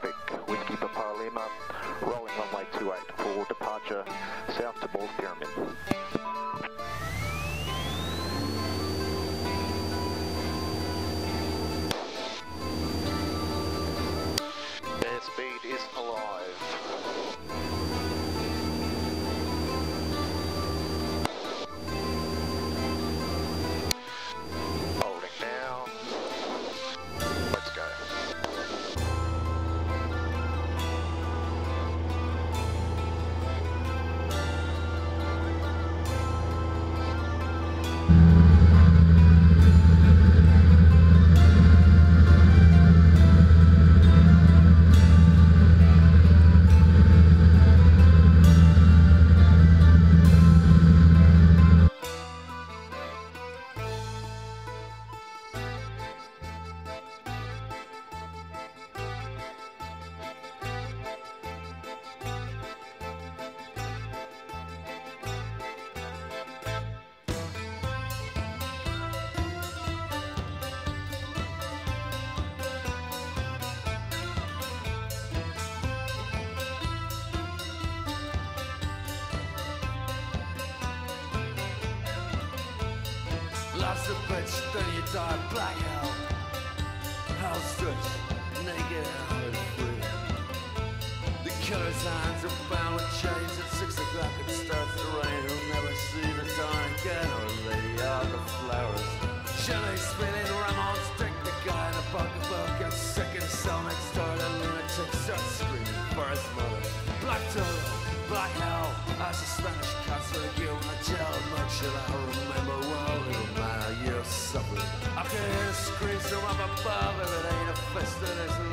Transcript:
traffic. Whiskey Papa Lima, rolling runway 28 for departure south to Ball's Pyramid. Lost a bitch, then you die black hell. Hell stretched, naked and free. The killer's hands are bound with chains at six o'clock. It starts to rain. He'll never see the dawn again or lay out the flowers. Chili spinning, Ramon's stick the guy in a pocketbook. Gets sick in the cell next door. The lunatic starts screaming for his mother. Black total, black hell. As the Spanish cops for the guilt in the jail, much of the Hasta la